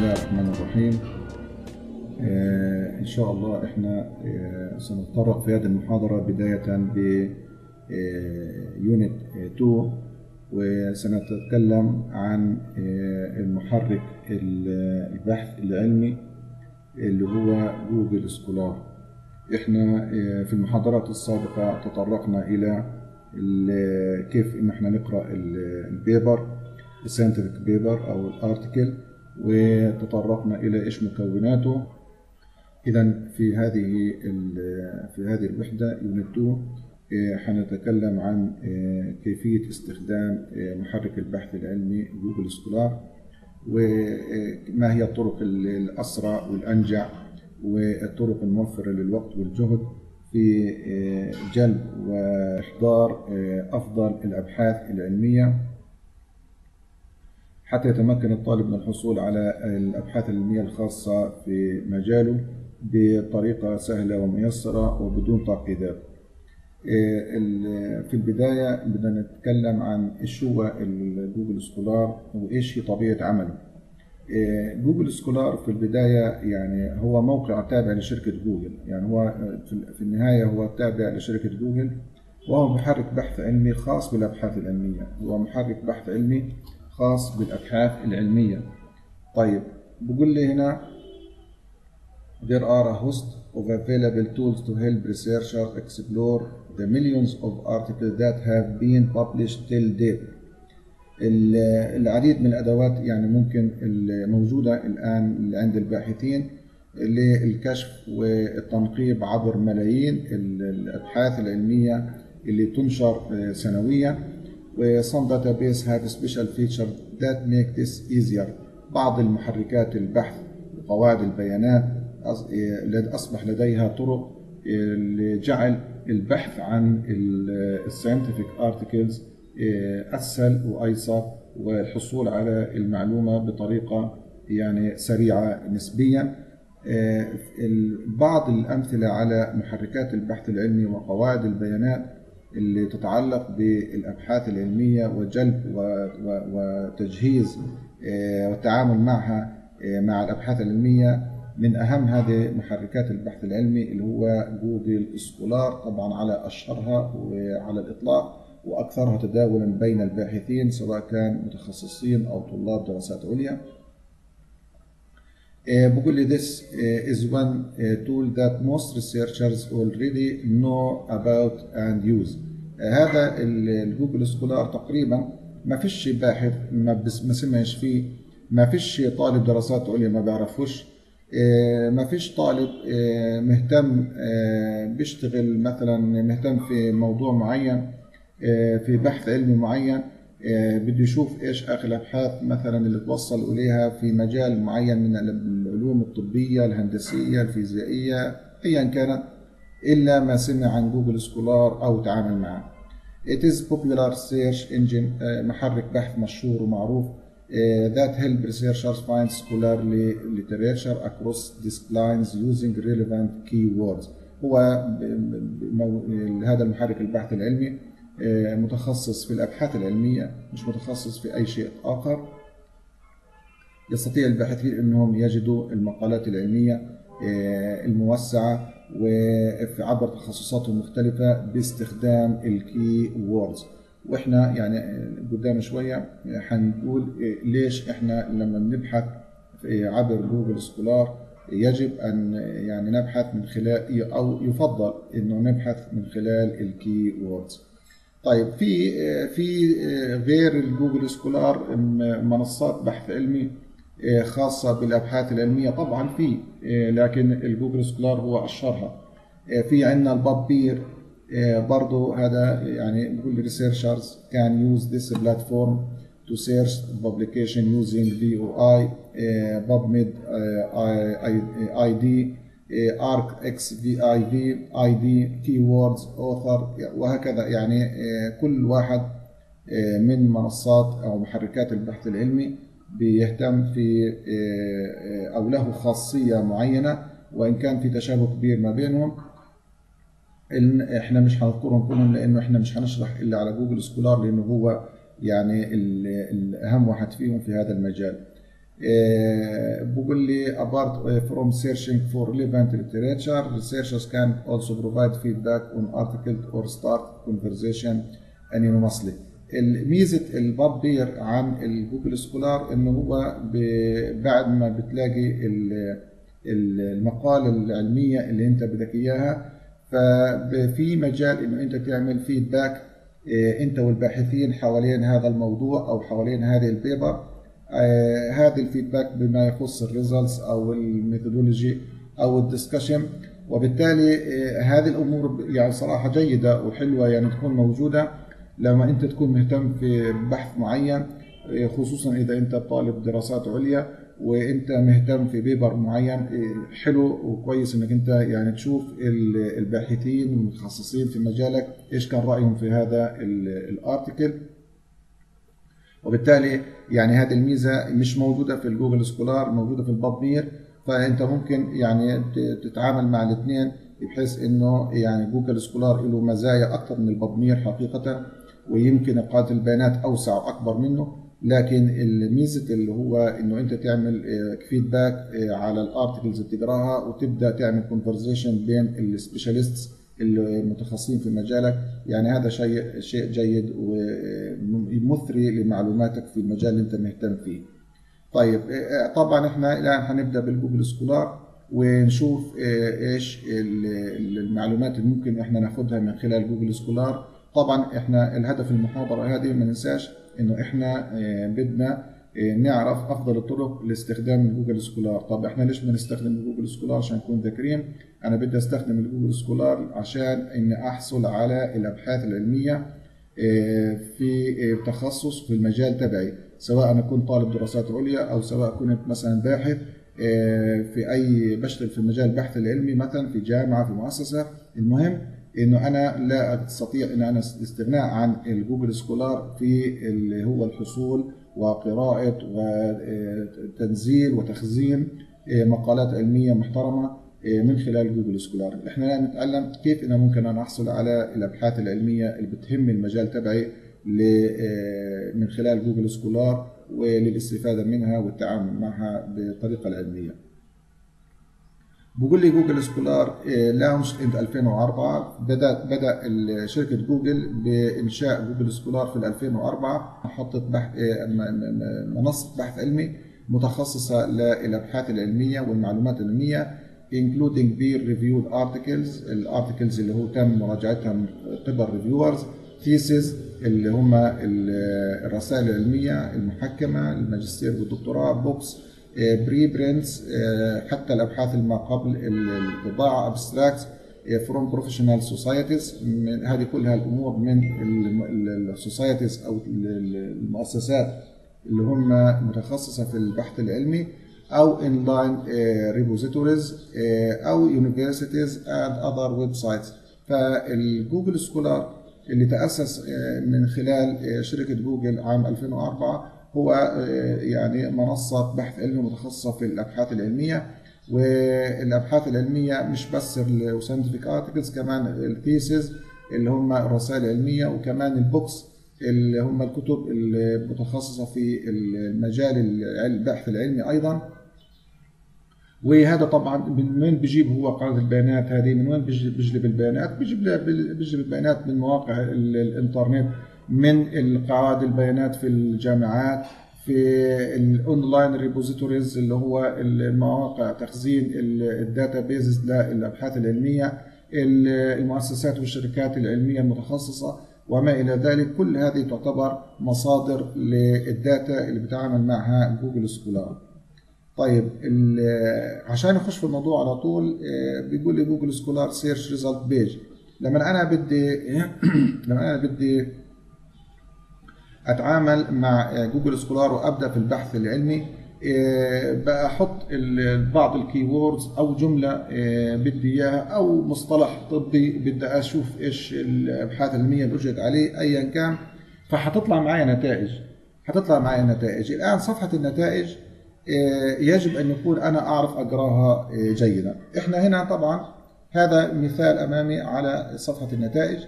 الله الرحمن الرحيم. آه، إن شاء الله إحنا آه، سنتطرق في هذه المحاضرة بداية ب unit 2 وسنتكلم عن آه، المحرك البحث العلمي اللي هو Google Scholar إحنا آه، في المحاضرات السابقة تطرقنا إلى كيف إن إحنا نقرأ ال- ال paper ال scientific paper أو ال article وتطرقنا إلى إيش مكوناته. إذا في هذه في هذه الوحدة unit 2 آه، حنتكلم عن آه، كيفية استخدام آه، محرك البحث العلمي Google Scholar وما هي الطرق ال- الأسرع والأنجع والطرق الموفرة للوقت والجهد في جلب وإحضار أفضل الأبحاث العلمية. حتى يتمكن الطالب من الحصول على الأبحاث العلمية الخاصة في مجاله بطريقة سهلة وميسرة وبدون تعقيدات. إيه، في البداية بدنا نتكلم عن إيش هو ال Google Scholar وإيش هي طبيعة عمله. إيه، Google Scholar في البداية يعني هو موقع تابع لشركة جوجل يعني هو في النهاية هو تابع لشركة جوجل وهو محرك بحث علمي خاص بالأبحاث العلمية هو محرك بحث علمي خاص بالأبحاث العلمية طيب بقول لي هنا There are a host of available tools to help researchers explore the millions of articles that have been published till date. ال- العديد من الأدوات يعني ممكن الموجوده الآن عند الباحثين للكشف والتنقيب عبر ملايين ال- الأبحاث العلمية اللي تنشر آه، سنويا و some database have special features that make this easier. بعض المحركات البحث وقواعد البيانات أص- آه، أصبح لديها طرق آه، لجعل البحث عن الساينتفك ارتكلز أسهل وأيسر والحصول على المعلومة بطريقة يعني سريعة نسبيا. ال- بعض الأمثلة على محركات البحث العلمي وقواعد البيانات اللي تتعلق بالأبحاث العلمية وجلب وتجهيز آه، والتعامل معها آه، مع الأبحاث العلمية من أهم هذه محركات البحث العلمي اللي هو Google Scholar طبعا على أشهرها وعلى الإطلاق وأكثرها تداولا بين الباحثين سواء كان متخصصين أو طلاب دراسات عليا. بقول لي this uh, is one uh, tool that most researchers already know about and use. آه، هذا ال- ال Google Scholar تقريبا ما فيش باحث ما, بس ما سمعش فيه ما فيش طالب دراسات عليا ما بيعرفوش آه، ما فيش طالب مهتم بيشتغل مثلا مهتم في موضوع معين في بحث علمي معين بده يشوف إيش آخر الأبحاث مثلا اللي توصل إليها في مجال معين من العلوم الطبية الهندسية الفيزيائية ايا كانت إلا ما سمع عن Google Scholar أو تعامل معه. It is popular search engine آه، محرك بحث مشهور ومعروف آه، that help researchers find scholarly literature across disciplines using relevant keywords. هو هذا المحرك البحث العلمي آه، متخصص في الأبحاث العلمية مش متخصص في أي شيء آخر. يستطيع الباحثين إنهم يجدوا المقالات العلمية آه، الموسعة وفي عبر تخصصاتهم المختلفه باستخدام ال keywords وإحنا يعني آه، قدام شوية حنقول آه، ليش إحنا لما بنبحث عبر Google Scholar يجب أن يعني نبحث من خلال أو يفضل إنه نبحث من خلال ال keywords طيب في في غير ال Google Scholar منصات بحث علمي خاصة بالأبحاث العلمية. طبعا في لكن ال Google Scholar هو أشهرها. في عندنا ال PubPeer برضو هذا يعني بيقول researchers can use this platform to search publication using DOI PubMed ID arXiv ID keywords author وهكذا. يعني كل واحد من منصات أو محركات البحث العلمي بيهتم في أو له خاصية معينة وإن كان في تشابه كبير ما بينهم إحنا مش هنذكرهم كلهم لأنه إحنا مش هنشرح إلا على Google Scholar لأنه هو يعني الاهم واحد فيهم في هذا المجال. بقول لي apart from searching for relevant literature researchers can also provide feedback on article or start conversation anonymously. ميزة ال PubPeer عن ال Google Scholar ان هو بعد ما بتلاقي المقالة العلمية اللي أنت بدك إياها ففي مجال إنه أنت تعمل feedback أنت والباحثين حوالين هذا الموضوع أو حوالين هذه ال paper. هذه ال feedback بما يخص ال results أو ال methodology أو ال discussion وبالتالي هذه الأمور يعني صراحة جيدة وحلوة يعني تكون موجودة لما أنت تكون مهتم في بحث معين خصوصا إذا أنت طالب دراسات عليا وأنت مهتم في paper معين حلو وكويس إنك أنت يعني تشوف الباحثين المتخصصين في مجالك إيش كان رأيهم في هذا ال article وبالتالي يعني هذه الميزة مش موجودة في ال Google Scholar موجودة في ال PubPeer. فأنت ممكن يعني تتعامل مع الاثنين بحيث إنه يعني Google Scholar له مزايا أكثر من ال PubPeer حقيقة ويمكن قاعدة البيانات أوسع وأكبر منه. لكن الميزة اللي هو إنه أنت تعمل feedback على ال articles اللي بتقراها وتبدأ تعمل conversation بين ال specialists المتخصصين في مجالك. يعني هذا شيء شيء جيد ومثري لمعلوماتك في المجال اللي انت مهتم فيه. طيب طبعا إحنا الآن هنبدا بال Google Scholar ونشوف إيش المعلومات اللي ممكن إحنا ناخدها من خلال Google Scholar. طبعا إحنا الهدف المحاضرة هذه ما ننساش إنه إحنا بدنا نعرف أفضل الطرق لاستخدام Google Scholar. طب إحنا ليش بنستخدم Google Scholar عشان نكون ذاكرين أنا بدي أستخدم ال Google Scholar عشان إني أحصل على الأبحاث العلمية في تخصص في المجال تبعي سواء أنا كنت طالب دراسات عليا أو سواء كنت مثلا باحث في أي بشتغل في مجال البحث العلمي مثلا في جامعة في مؤسسة. المهم إنه أنا لا أستطيع إن أنا الاستغناء عن ال Google Scholar في اللي هو الحصول وقراءة وتنزيل وتخزين مقالات علمية محترمة. من خلال Google Scholar إحنا الآن نتعلم كيف أنا ممكن أنا احصل على الأبحاث العلمية اللي بتهم المجال تبعي من خلال Google Scholar وللاستفادة منها والتعامل معها بالطريقة العلمية. بقول لي Google Scholar launched in 2004 بدأ بدأ شركة جوجل بإنشاء Google Scholar في 2004 حطت بحث منصه بحث علمي متخصصة للأبحاث العلمية والمعلومات العلمية. Including peer reviewed articles ال articles اللي هو تم مراجعتها من قبل reviewers thesis اللي هم الرسائل العلمية المحكمة الماجستير والدكتوراه books preprints حتى الأبحاث ما قبل الطباعه abstract from professional societies هذه كلها الأمور من ال societies أو المؤسسات اللي هم متخصصة في البحث العلمي. أو online repositories أو universities and other websites فال Google Scholar اللي تأسس من خلال شركة جوجل عام 2004 هو يعني منصة بحث علمي متخصصة في الأبحاث العلمية. والأبحاث العلمية مش بس ال scientific articles كمان ال thesis اللي هم الرسائل العلمية وكمان ال books اللي هم الكتب المتخصصة في المجال البحث العلمي أيضا. وهذا طبعا من وين بيجيب هو قاعدة البيانات هذه؟ من وين بيجلب البيانات؟ بيجيب بيجلب البيانات من مواقع الإنترنت من قواعد البيانات في الجامعات في ال online repositories اللي هو المواقع تخزين ال databases للابحاث العلمية المؤسسات والشركات العلمية المتخصصة وما إلى ذلك. كل هذه تعتبر مصادر لل data اللي بتعامل معها Google Scholar. طيب عشان نخش في الموضوع على طول بيقول لي Google Scholar search result page لما أنا بدي لما أنا بدي أتعامل مع Google Scholar وأبدأ في البحث العلمي بحط بعض ال keywords أو جملة بدي إياها أو مصطلح طبي بدي أشوف إيش الأبحاث العلمية اللي اجرت عليه ايا كان. فحتطلع معي نتائج. حتطلع معي نتائج. الآن صفحة النتائج يجب أن يكون أنا أعرف أقراها جيدا. إحنا هنا طبعا هذا مثال أمامي على صفحة النتائج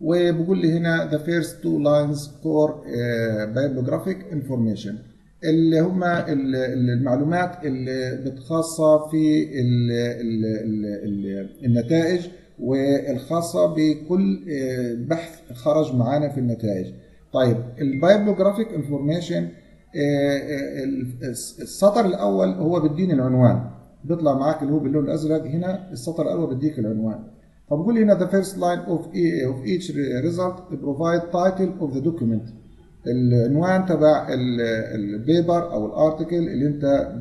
وبقول لي هنا the first two lines core uh, bibliographic information اللي هم ال- ال- المعلومات اللي بتخاصة في ال ال ال ال النتائج والخاصة بكل آه، بحث خرج معانا في النتائج. طيب ال bibliographic information السطر الأول هو بيديني العنوان. بيطلع معاك اللي هو باللون الأزرق هنا السطر الأول بيديك العنوان. فبقول هنا the first line of, e- of each result provide title of the document. العنوان تبع ال- ال paper أو ال article اللي أنت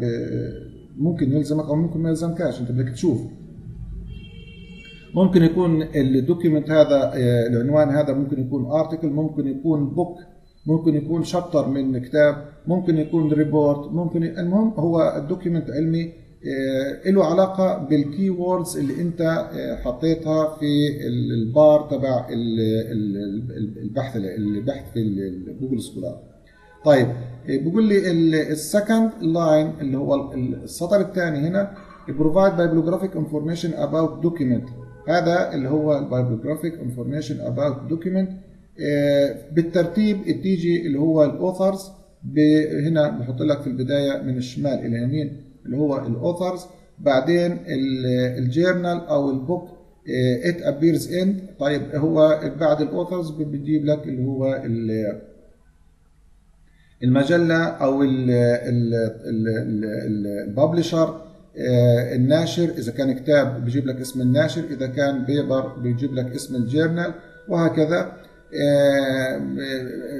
ممكن يلزمك أو ممكن ما يلزمكاش أنت بدك تشوف. ممكن يكون ال document هذا آه، العنوان هذا ممكن يكون article ممكن يكون book ممكن يكون chapter من كتاب ممكن يكون report ممكن المهم هو ال document علمي آه، له علاقة بال keywords اللي أنت آه، حطيتها في ال- البار تبع ال- ال- ال- البحث البحث في Google Scholar طيب بيقول لي ال second line اللي هو ال- السطر الثاني هنا provide bibliographic information about document. هذا اللي هو information about document. آه، بالترتيب تيجي اللي هو ال authors هنا بحط لك في البداية من الشمال إلى اليمين اللي هو ال authors بعدين ال journal أو ال book it appears in طيب هو بعد ال authors بيجيب لك اللي هو ال- المجلة أو ال publisher. الناشر إذا كان كتاب بيجيب لك اسم الناشر إذا كان paper بيجيب لك اسم ال journal وهكذا. آه،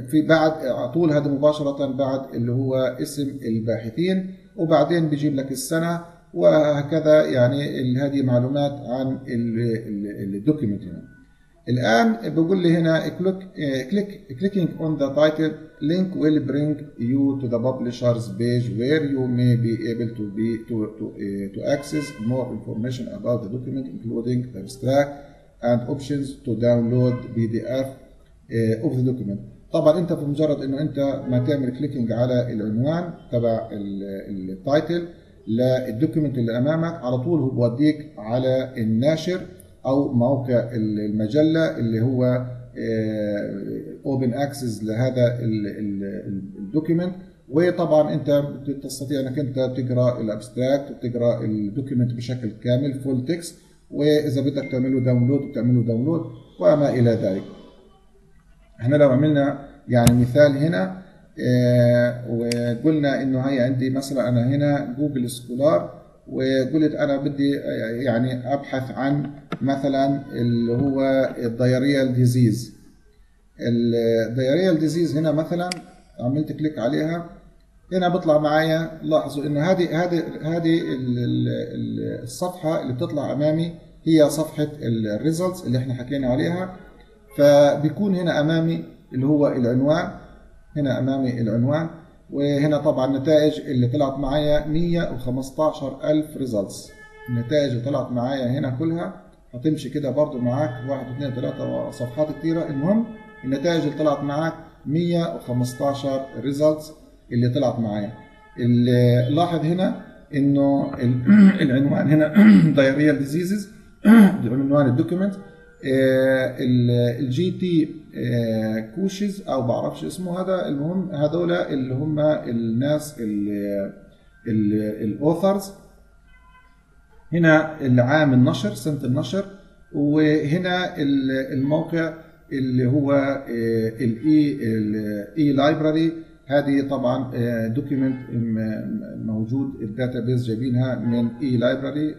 في بعد على طول هذا مباشره بعد اللي هو اسم الباحثين وبعدين بيجيب لك السنة وهكذا يعني هذه معلومات عن ال document هنا الآن بيقول لي هنا click click clicking on the title link will bring you to the publisher's page where you may be able to be to to, uh, to access more information about the document including the abstract and options to download PDF of the document. طبعا أنت في مجرد إنه أنت ما تعمل clicking على العنوان تبع ال title لل document اللي أمامك على طول هو بوديك على الناشر أو موقع المجلة اللي هو open access لهذا ال document وطبعا أنت تستطيع أنك أنت تقرأ ال abstract وتقرأ ال document بشكل كامل full text وإذا بدك تعمل له download بتعمل له download وما إلى ذلك. إحنا لو عملنا يعني مثال هنا آه، وقلنا إنه هي عندي مثلا أنا هنا Google Scholar وقلت أنا بدي يعني أبحث عن مثلا اللي هو ال diarrheal disease ال diarrheal disease هنا مثلا عملت click عليها هنا بيطلع معايا لاحظوا إنه هذه هذه هذه ال- ال- ال- الصفحة اللي بتطلع أمامي هي صفحة ال results اللي إحنا حكينا عليها. فبيكون هنا أمامي اللي هو العنوان هنا أمامي العنوان وهنا طبعا النتائج اللي طلعت معايا 115000 results النتائج اللي طلعت معايا هنا كلها هتمشي كده برضو معاك 1 2 3 صفحات كتيرة. المهم النتائج اللي طلعت معاك 115 results اللي طلعت معايا. اللي لاحظ هنا إنه ال- العنوان هنا diarrheal diseases عنوان ال document ال GT Keusch أو بعرفش اسمه هذا. المهم هذول اللي هم الناس ال authors هنا العام النشر سنة النشر. وهنا ال- الموقع اللي هو ال e ال e-library هذه طبعا document موجود ال database جايبينها من e-library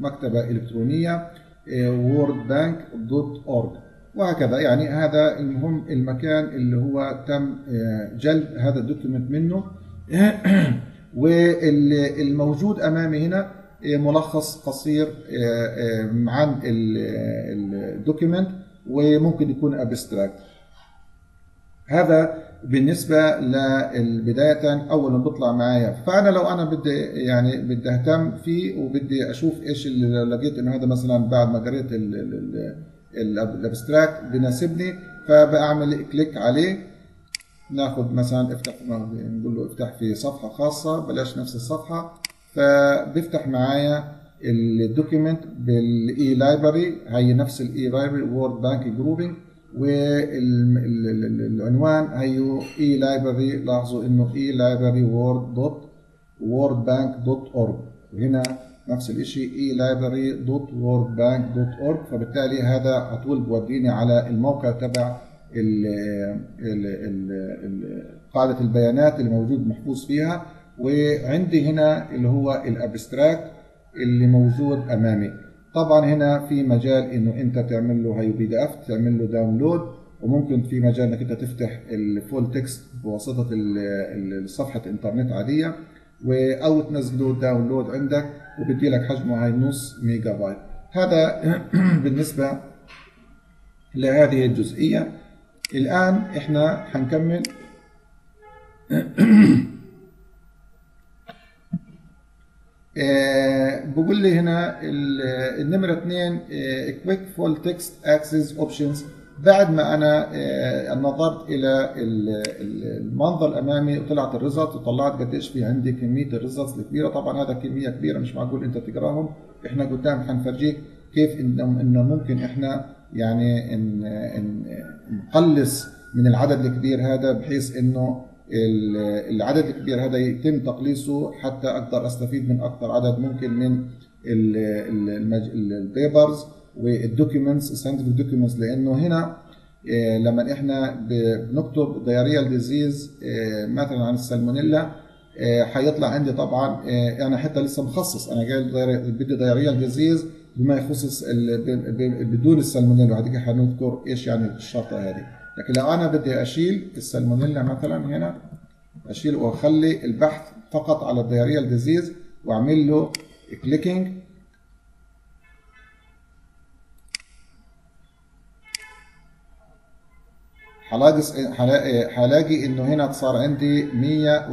مكتبة إلكترونية. org وهكذا. يعني هذا المهم المكان اللي هو تم آه، جلب هذا ال document منه. والموجود أمامي هنا آه، ملخص قصير آه، عن ال document وممكن يكون abstract هذا بالنسبة لبدايه أول ما بيطلع معايا. فأنا لو أنا بدي يعني بدي أهتم فيه وبدي أشوف إيش اللي لقيت إنه هذا مثلا بعد ما قريت ال- ال- ال- ال- ال abstract بناسبني فبعمل click عليه. ناخد مثلا افتح نقول له افتح في صفحة خاصة بلاش نفس الصفحة. فبيفتح معايا ال document بال e-library هي نفس ال e-library World Bank grouping والعنوان هيو e-library لاحظوا إنه e-library word dot World Bank dot org وهنا نفس الشيء e-library dot World Bank dot org فبالتالي هذا على طول بوديني على الموقع تبع ال ال ال قاعدة البيانات اللي موجود محفوظ فيها. وعندي هنا اللي هو ال abstract اللي موجود أمامي. طبعا هنا في مجال إنه أنت تعمل له هاي PDF تعمل له download وممكن في مجال إنك أنت تفتح ال full text بواسطة صفحة انترنت عادية أو تنزله download عندك وبدي لك حجمه هاي نص ميجا بايت هذا بالنسبة لهذه الجزئية. الآن إحنا حنكمل بقول لي هنا النمرة اثنين quick full text access options بعد ما أنا نظرت إلى المنظر الأمامي وطلعت ال result وطلعت قديش في عندي كمية ال results الكبيرة. طبعا هذا كمية كبيرة مش معقول أنت تقراهم. إحنا قدام حنفرجيك كيف إنه ممكن إحنا يعني نقلص من العدد الكبير هذا بحيث إنه العدد الكبير هذا يتم تقليصه حتى أقدر أستفيد من أكثر عدد ممكن من ال papers وال documents ال scientific documents لأنه هنا لما إحنا بنكتب diarrheal disease مثلا عن السالمونيلا حيطلع عندي طبعا أنا حتى لسه مخصص أنا جاي بدي diarrheal disease بما يخص بدون السالمونيلا وهذيك حنذكر إيش يعني الشرطة هذه. لكن لو أنا بدي أشيل السالمونيلا مثلا هنا أشيل وأخلي البحث فقط على ال diarrheal disease وأعمل له clicking هلاقي هلاقي إنه هنا صار عندي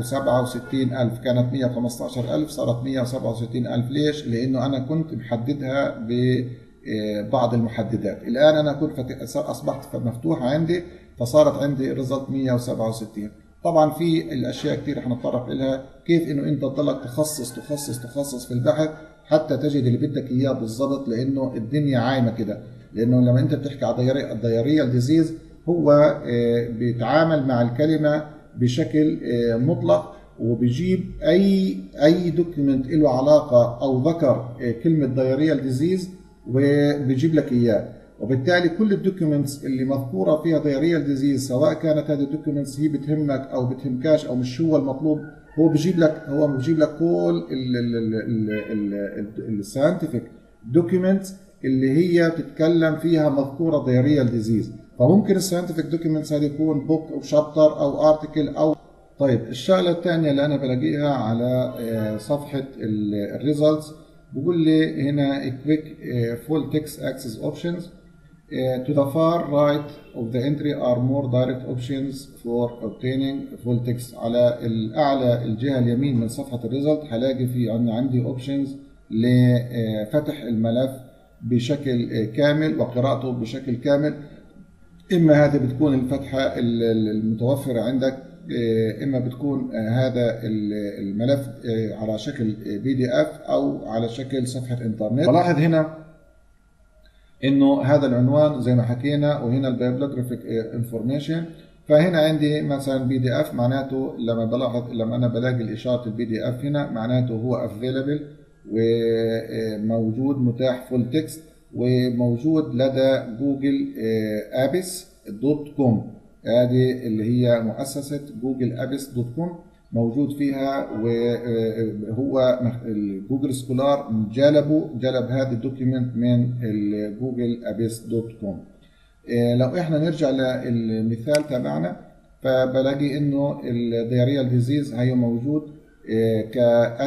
167000 كانت 115000 صارت 167000 ليش؟ لأنه أنا كنت محددها ببعض المحددات. الآن أنا كنت أصبحت مفتوحه عندي فصارت عندي ريزلت 167 طبعا في الأشياء كثير حنتطرق لها كيف إنه أنت تضلك تخصص تخصص تخصص في البحث حتى تجد اللي بدك إياه بالضبط لأنه الدنيا عايمة كده. لأنه لما أنت بتحكي على ال diarrheal disease هو بيتعامل مع الكلمة بشكل مطلق وبيجيب أي أي document له علاقة أو ذكر كلمة diarrheal disease وبيجيب لك إياه. وبالتالي كل ال documents اللي مذكورة فيها diarrheal disease سواء كانت هذه ال documents هي بتهمك أو بتهمكاش أو مش هو المطلوب هو بيجيب لك هو بيجيب لك كل ال scientific documents اللي هي بتتكلم فيها مذكورة diarrheal disease فممكن ال scientific documents هذه يكون book أو chapter أو article أو طيب الشغلة الثانية اللي أنا بلاقيها على صفحة ال results بقول لي هنا full text access options Uh, to the far right of the entry are more direct options for obtaining full text. على الأعلى الجهة اليمين من صفحة ال result هلاقي في أن عندي options لفتح الملف بشكل كامل وقراءته بشكل كامل. إما هذه بتكون الفتحة المتوفرة عندك إما بتكون هذا الملف على شكل PDF أو على شكل صفحة إنترنت. بلاحظ هنا إنه هذا العنوان زي ما حكينا وهنا ال bibliographic information فهنا عندي مثلا PDF معناته لما بلاحظ لما أنا بلاقي الإشارة ال PDF هنا معناته هو available وموجود متاح full text وموجود لدى Google Apis dot com هذه اللي هي مؤسسة Google Apis dot com موجود فيها وهو Google Scholar جلبوا جلب هذا ال document من Google Apis dot com. لو إحنا نرجع للمثال تبعنا فبلاقي إنه ال diarrheal disease هي موجود ك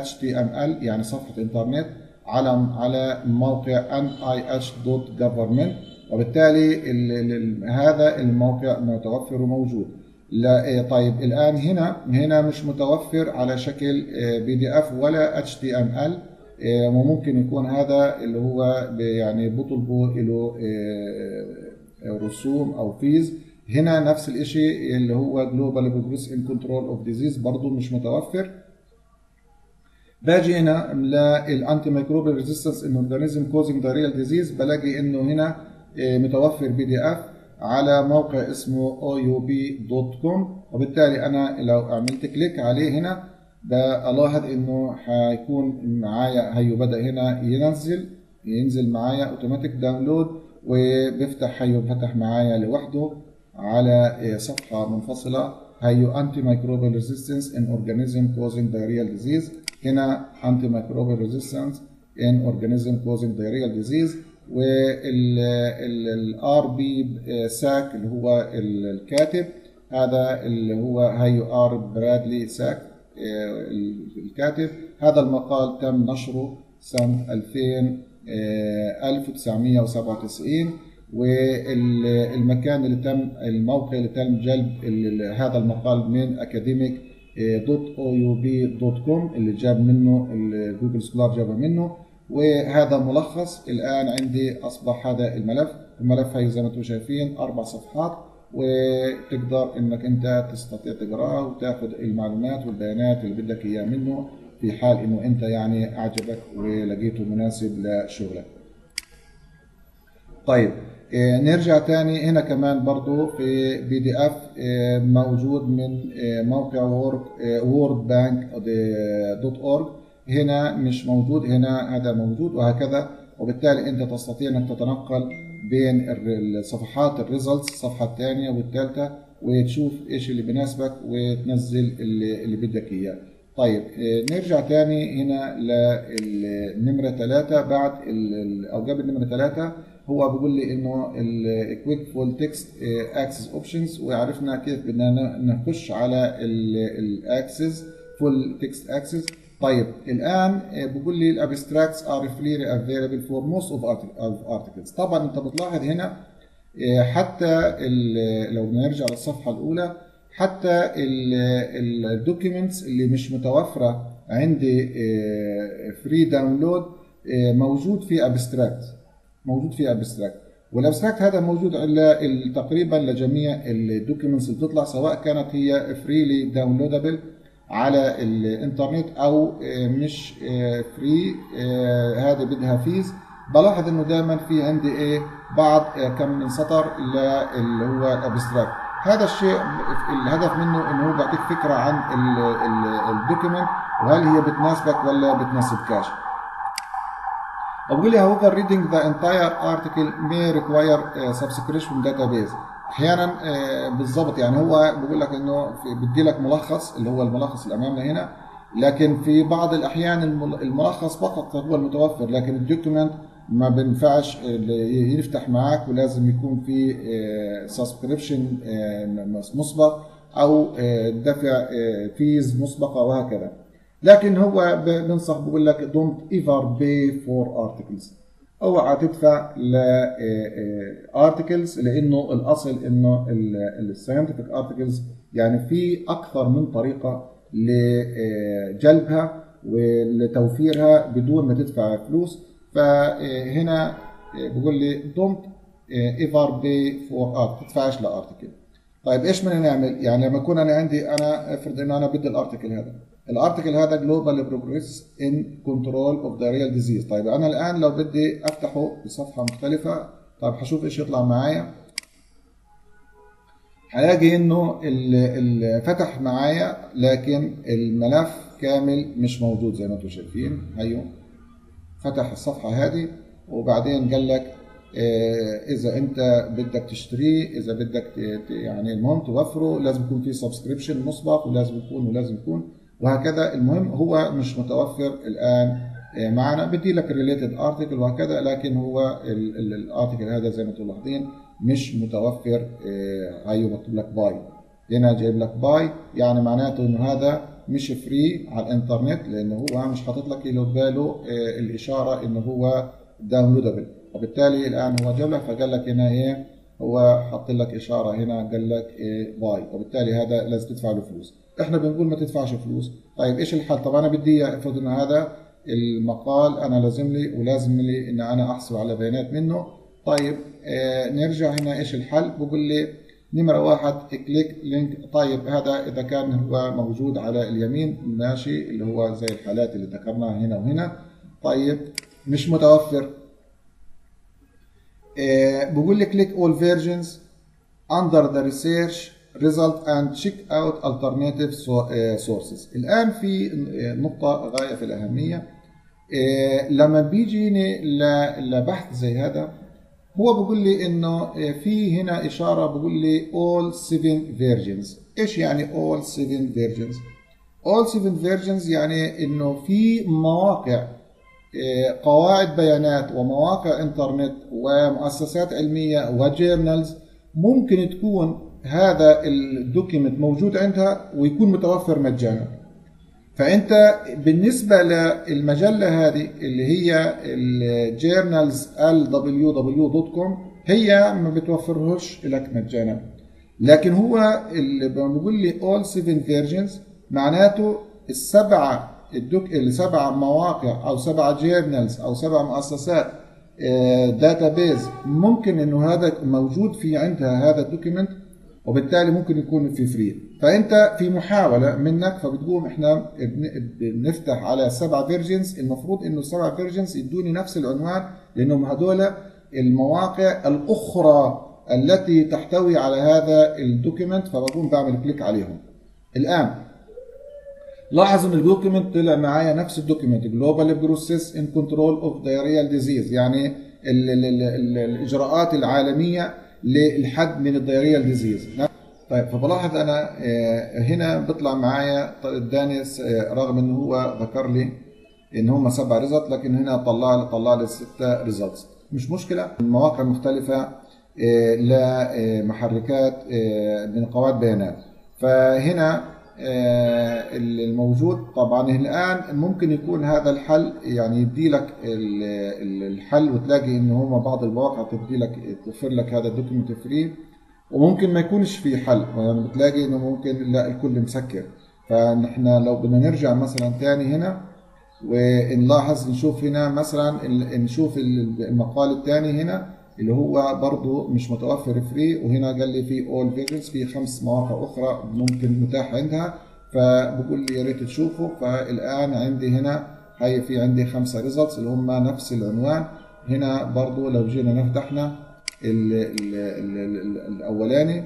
HTML يعني صفحة إنترنت على على موقع nih.government وبالتالي ال ال هذا الموقع متوفر وموجود لا طيب الآن هنا هنا مش متوفر على شكل PDF ولا HTML وممكن يكون هذا اللي هو يعني بيطلبوا له رسوم أو fees. هنا نفس الشيء اللي هو global and control of disease برضه مش متوفر. باجي هنا لل antimicrobial resistance in organism causing diarrheal disease بلاقي إنه هنا متوفر PDF على موقع اسمه oub.com وبالتالي أنا لو عملت click عليه هنا بلاحظ إنه هيكون معايا هيو بدأ هنا ينزل ينزل معايا automatic download وبيفتح هيو فتح معايا لوحده على صفحة منفصلة هيو antimicrobial resistance in organism causing diarrheal disease هنا antimicrobial resistance in organism causing diarrheal disease وال R B Sack اللي هو الكاتب هذا اللي هو هيو R Bradley Sack الكاتب هذا المقال تم نشره سنة 2000 1997 والمكان اللي تم الموقع اللي تم جلب هذا المقال من academic dot O U P dot com اللي جاب منه Google Scholar جابه منه وهذا ملخص. الآن عندي أصبح هذا الملف. الملف هي زي ما أنتم شايفين أربع صفحات وتقدر إنك أنت تستطيع تقراه وتأخذ المعلومات والبيانات اللي بدك اياه منه في حال إنه أنت يعني أعجبك ولقيته مناسب لشغلك. طيب نرجع تاني. هنا كمان برضو في PDF موجود من موقع World World Bank dot org. هنا مش موجود هنا هذا موجود وهكذا. وبالتالي أنت تستطيع أنك تتنقل بين الصفحات ال results الصفحة الثانية والثالثة وتشوف إيش اللي بيناسبك وتنزل اللي, اللي بدك إياه. طيب نرجع تاني هنا للنمرة ثلاثة. بعد أو قبل نمرة ثلاثة هو بيقول لي إنه ال quick full text access options وعرفنا كيف بدنا نخش على ال access full text access طيب الآن بيقول لي ال abstracts are freely available for most of articles طبعا أنت بتلاحظ هنا حتى لو نرجع للصفحة الأولى حتى ال documents اللي مش متوفرة عندي free download موجود في abstract. موجود في abstract. وال abstract هذا موجود تقريبا لجميع ال documents اللي بتطلع سواء كانت هي freely downloadable على الإنترنت أو مش free هذه بدها fees بلاحظ إنه دائما في عندي إيه بعض كم من سطر اللي هو ال abstract هذا الشيء الهدف منه إنه هو بيعطيك فكرة عن ال document وهل هي بتناسبك ولا بتناسبكاش بقول لي however reading the entire article may require subscription database. أحيانا uh, بالضبط. يعني هو بيقول لك إنه بدي لك ملخص اللي هو الملخص اللي أمامنا هنا. لكن في بعض الأحيان الملخص فقط هو المتوفر. لكن ال document ما بينفعش يفتح معاك ولازم يكون في subscription مسبق أو دفع fees مسبقه وهكذا لكن هو بنصح بقول لك don't ever pay for articles اوعى تدفع ل articles لإنه الأصل إنه ال scientific articles يعني في أكثر من طريقة لجلبها ولتوفيرها بدون ما تدفع فلوس. فهنا بيقول لي don't ever pay for article تدفعش ل article طيب إيش بدنا نعمل يعني لما يكون أنا عندي أنا افرض إنه أنا بدي ال article هذا. ال article هذا global progress in control of diarrheal disease طيب أنا الآن لو بدي أفتحه بصفحة مختلفة طيب هشوف إيش يطلع معايا. هلاقي إنه فتح معايا لكن الملف كامل مش موجود زي ما أنتم شايفين. أيوه. فتح الصفحة هذه وبعدين قال لك إذا أنت بدك تشتريه إذا بدك يعني المهم توفره لازم يكون في subscription مسبق ولازم يكون ولازم يكون. وهكذا. المهم هو مش متوفر الآن معنا. بدي لك related article وهكذا لكن هو ال article هذا زي ما أنتم ملاحظين مش متوفر هاي مكتوب لك buy هنا جايب لك buy يعني معناته إنه هذا مش free على الإنترنت لأنه هو مش حاطط لك له باله الإشارة إنه هو downloadable وبالتالي الآن هو جاب لك فقال لك هنا إيه هو حط لك إشارة هنا قال لك إيه buy وبالتالي هذا لازم تدفع له فلوس. إحنا بنقول ما تدفعش فلوس. طيب إيش الحل؟ طب أنا بدي افرض إن هذا المقال أنا لازم لي ولازم لي إن أنا أحصل على بيانات منه. طيب آه نرجع هنا إيش الحل؟ بقول لي نمرة واحد click link. طيب هذا إذا كان هو موجود على اليمين ماشي اللي هو زي الحالات اللي ذكرناها هنا وهنا. طيب مش متوفر. آه بقول لي click all versions under the research. Result and check out alternative آه، sources. الآن في آه، نقطة غاية في الأهمية. آه، لما بيجيني لبحث زي هذا هو بيقول لي إنه في هنا إشارة بيقول لي all seven versions. إيش يعني all seven versions all seven versions يعني إنه في مواقع قواعد بيانات ومواقع إنترنت ومؤسسات علمية و journals ممكن تكون هذا ال document موجود عندها ويكون متوفر مجانا. فأنت بالنسبة للمجلة هذه اللي هي ال journals www.com هي ما بتوفرهوش لك مجانا. لكن هو اللي بنقول لي all seven versions معناته السبعة الدك السبع مواقع أو سبع journals أو سبع مؤسسات database ممكن إنه هذا موجود في عندها هذا ال document وبالتالي ممكن يكون في free فأنت في محاولة منك فبتقوم إحنا بن- بنفتح على سبع versions المفروض إنه السبع versions يدوني نفس العنوان لأنهم هذول المواقع الأخرى التي تحتوي على هذا ال document فبقوم بعمل click عليهم. الآن لاحظ إن ال document طلع معايا نفس ال document global process in control of diarrheal disease يعني ال ال ال ال الإجراءات العالمية للحد من ال diarrheal disease طيب فبلاحظ أنا آه، هنا بيطلع معايا اداني آه، رغم ان هو ذكر لي إن هم سبع result لكن هنا طلع لي طلع لي ستة results مش مشكلة. المواقع مختلفة آه، لمحركات من قواعد بيانات. فهنا الموجود. طبعا الآن ممكن يكون هذا الحل يعني يدي لك ال- ال- الحل وتلاقي إن هما بعض المواقع تدي لك توفر لك هذا ال document free وممكن ما يكونش في حل يعني بتلاقي إنه ممكن لا الكل مسكر. فنحن لو بدنا نرجع مثلا تاني هنا ونلاحظ نشوف هنا مثلا نشوف ال- المقال الثاني هنا. اللي هو برضو مش متوفر free وهنا قال لي في all versions في خمس مواقع أخرى ممكن متاح عندها. فبقول لي يا ريت تشوفوا فالآن عندي هنا هي في عندي خمسة results اللي هم نفس العنوان. هنا برضو لو جينا نفتحنا ال ال ال ال الأولاني.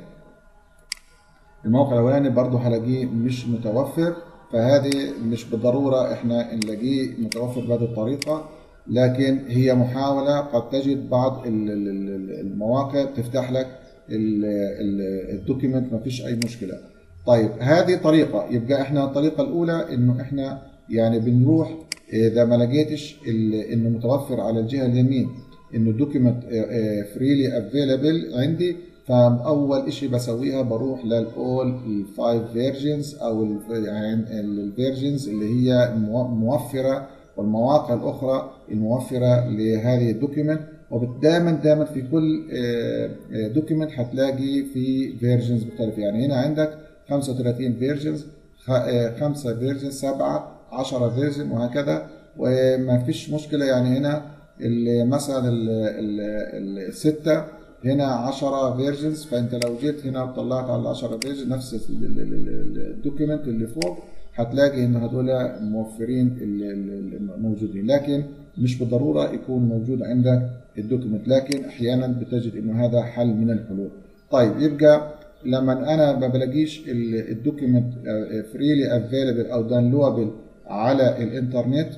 الموقع الأولاني برضو هلاقيه مش متوفر. فهذه مش بالضرورة إحنا نلاقيه متوفر بهذه الطريقة. لكن هي محاولة قد تجد بعض ال- ال- ال- المواقع تفتح لك ال- ال- document ما فيش أي مشكلة. طيب هذه طريقة. يبقى إحنا الطريقة الأولى إنه إحنا يعني بنروح إذا ما لقيتش إنه متوفر على الجهة اليمين إنه document freely available عندي فأول شيء بسويها بروح لل all ال five versions أو ال versions اللي هي مو- موفرة والمواقع الأخرى الموفرة لهذه ال document ودائما دائما في كل document هتلاقي في versions مختلفة. يعني هنا عندك 35 versions خمسة version سبعة 10 version وهكذا. وما فيش مشكلة يعني هنا مثلا ال- ال- الستة هنا 10 versions فأنت لو جيت هنا وطلعت على ال 10 version نفس ال document اللي فوق هتلاقي ان هذول موفرين الموجودين. لكن مش بالضرورة يكون موجود عندك ال document لكن أحيانا بتجد إنه هذا حل من الحلول. طيب يبقى لما أنا ما بلاقيش ال- document freely available أو downloadable على الإنترنت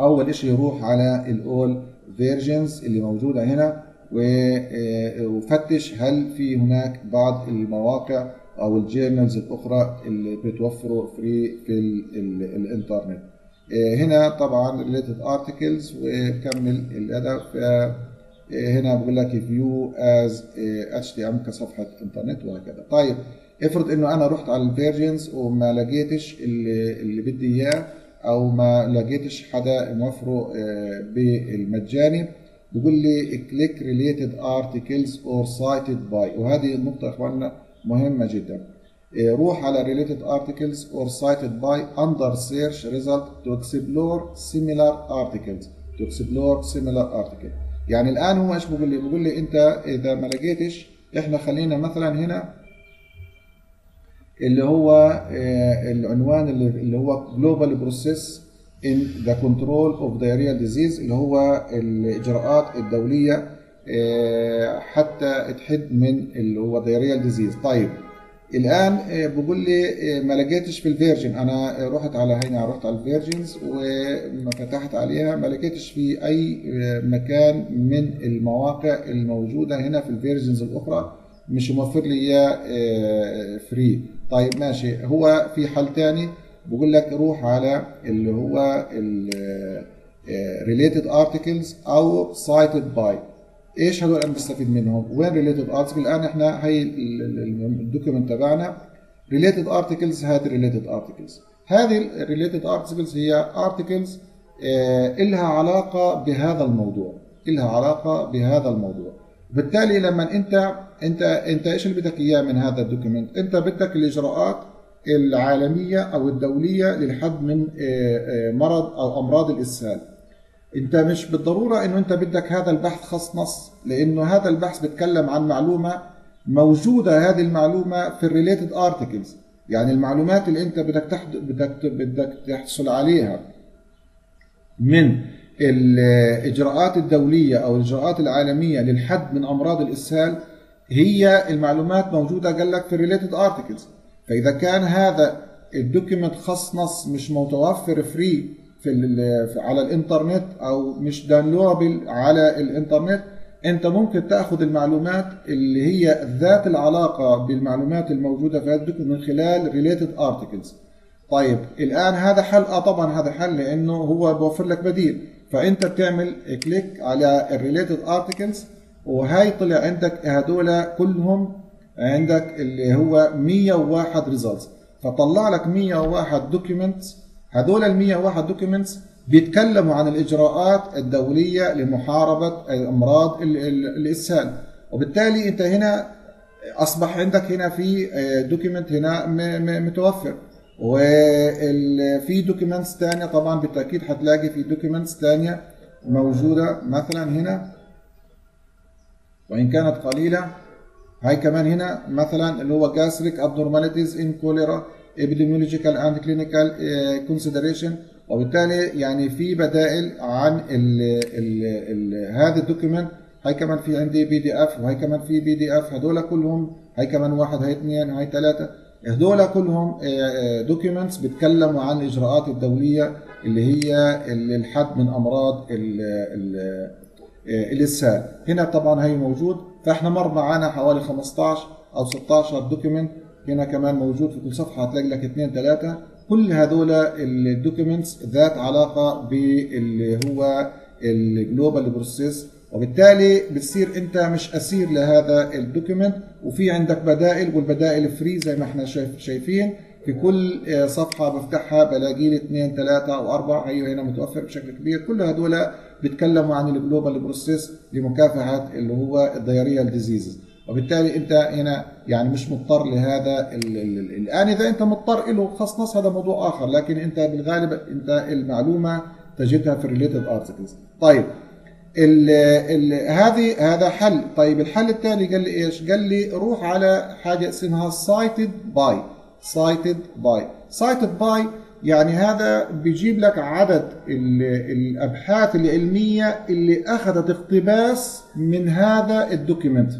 أول شيء يروح على ال all versions اللي موجودة هنا و- وفتش هل في هناك بعض المواقع أو ال journals الأخرى اللي بتوفروا free في ال ال الإنترنت. آه، هنا طبعا related articles وكمل الاداء هنا بقول لك view as HTM كصفحة إنترنت وهكذا. طيب افرض إنه أنا رحت على ال versions وما لقيتش اللي, اللي بدي إياه أو ما لقيتش حدا موفره آه، بالمجاني بيقول لي click related articles or cited by وهذه النقطة يا إخواننا مهمه جدا آه، روح على related articles or cited by under search result to explore similar articles to explore similar article يعني الان هو إيش بيقول لي بيقول لي انت اذا ما لقيتش إحنا خلينا مثلا هنا اللي هو آه، العنوان اللي هو global process in the control of diarrheal disease اللي هو الاجراءات الدوليه آه، حتى تحد من اللي هو diarrheal disease طيب الآن آه، بيقول لي آه، ما لقيتش في ال version. أنا آه، رحت على هنا رحت على ال versions وما فتحت عليها. ما لقيتش في أي آه، مكان من المواقع الموجودة هنا في ال versions الأخرى. مش موفر لي إياه free طيب ماشي. هو في حل تاني. بقول لك روح على اللي هو related articles أو cited by. إيش هذول أنا بستفيد منهم؟ وين related article الآن إحنا هي ال document تبعنا. related articles هذه related articles. هذه ال related articles هي آه، إلها علاقة بهذا الموضوع. إلها علاقة بهذا الموضوع. بالتالي لما انت انت أنت إيش اللي بدك إياه من هذا ال document أنت بدك الإجراءات العالمية أو الدولية للحد من آه، آه، مرض أو أمراض الإسهال. انت مش بالضرورة انه انت بدك هذا البحث خاص نص لأنه هذا البحث بيتكلم عن معلومة موجودة هذه المعلومة في ال related articles يعني المعلومات اللي انت بدك تحد... بدك بدك تحصل عليها من الاجراءات الدولية أو الإجراءات العالمية للحد من أمراض الإسهال هي المعلومات موجودة قال لك في ال related articles فإذا كان هذا ال document خاص نص مش متوفر free في على الإنترنت أو مش downloadable على الإنترنت أنت ممكن تأخذ المعلومات اللي هي ذات العلاقة بالمعلومات الموجودة في هذا من خلال related articles طيب الآن هذا حل آه طبعا هذا حل لأنه هو بوفر لك بديل. فأنت بتعمل click على ال related articles وهي طلع عندك هذول كلهم عندك اللي هو 101 results فطلع لك 101 documents هذول ال 101 documents بيتكلموا عن الإجراءات الدولية لمحاربة امراض ال- ال- الاسهال وبالتالي أنت هنا أصبح عندك هنا في document هنا م- م- متوفر. وفي documents ثانية طبعا بالتأكيد هتلاقي في documents ثانية موجودة. مثلا هنا وإن كانت قليلة هاي كمان هنا مثلا اللي هو gastric abnormalities in cholera. Epidemiological and clinical eh, consideration. وبالتالي يعني في بدائل عن ال ال ال هذا ال document. هاي كمان في عندي PDF وهي كمان في PDF هذول كلهم هاي كمان واحد هاي اثنين هاي ثلاثة. هذول كلهم documents بيتكلموا عن الاجراءات الدولية اللي هي الحد من أمراض ال ال الاسهال هنا طبعا هي موجود. فإحنا مر معانا حوالي 15 أو 16 document هنا كمان موجود في كل صفحة هتلاقي لك اثنين ثلاثة كل هذول ال documents ذات علاقة باللي هو ال global process وبالتالي بتصير انت مش أسير لهذا ال document وفي عندك بدائل والبدائل free زي ما إحنا شايف شايفين. في كل صفحة بفتحها بلاقي لي اثنين ثلاثة أو أربعة. هي هنا متوفر بشكل كبير. كل هذول بيتكلموا عن ال global process لمكافحة اللي هو ال diarrheal diseases وبالتالي انت هنا يعني مش مضطر لهذا ال ال الآن إذا أنت مضطر له خاص نص هذا موضوع آخر. لكن أنت بالغالب أنت المعلومة تجدها في ال related articles طيب ال ال هذه هذا حل. طيب الحل الثاني قال لي إيش؟ قال لي روح على حاجة اسمها cited by. cited by. cited by يعني هذا بيجيب لك عدد الأبحاث العلمية اللي أخذت اقتباس من هذا ال document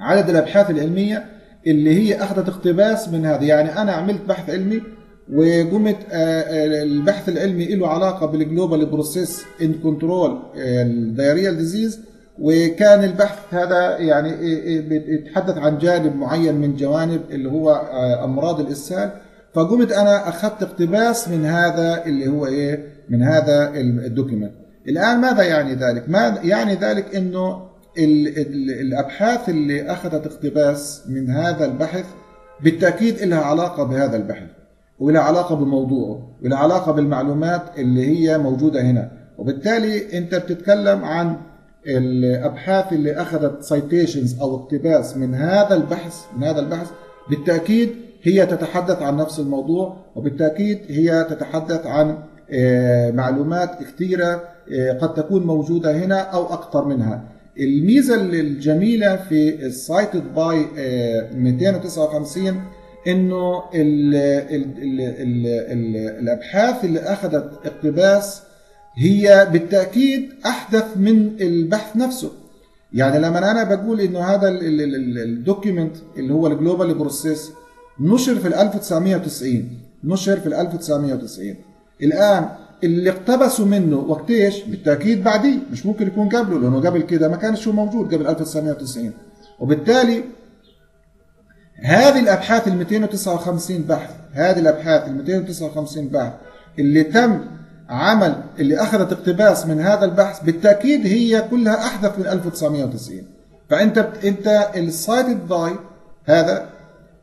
عدد الأبحاث العلمية اللي هي أخذت اقتباس من هذا يعني أنا عملت بحث علمي وقمت البحث العلمي له علاقة بال global process in control ال diarrheal disease وكان البحث هذا يعني يتحدث عن جانب معين من جوانب اللي هو أمراض الاسهال فقمت أنا أخذت اقتباس من هذا اللي هو إيه من هذا ال document الآن ماذا يعني ذلك؟ ما يعني ذلك إنه الأبحاث اللي أخذت اقتباس من هذا البحث بالتأكيد لها علاقة بهذا البحث ولها علاقة بموضوعه ولها علاقة بالمعلومات اللي هي موجودة هنا. وبالتالي أنت بتتكلم عن الأبحاث اللي أخذت citations أو اقتباس من هذا البحث من هذا البحث بالتأكيد هي تتحدث عن نفس الموضوع وبالتأكيد هي تتحدث عن معلومات كثيرة قد تكون موجودة هنا أو أكثر منها. الميزة الجميلة في ال cited by 259 إنه ال ال ال ال ال الأبحاث اللي أخذت اقتباس هي بالتأكيد أحدث من البحث نفسه. يعني لما أنا بقول إنه هذا ال document اللي هو ال global process نشر في ال 1990 نشر في ال 1990 الآن اللي اقتبسوا منه وقت إيش؟ بالتأكيد بعديه مش ممكن يكون قبله لأنه قبل كده ما كانش هو موجود قبل 1990 وبالتالي هذه الأبحاث ال 259 بحث هذه الأبحاث ال 259 بحث اللي تم عمل اللي أخذت اقتباس من هذا البحث بالتأكيد هي كلها أحدث من 1990 فأنت أنت ال cited by هذا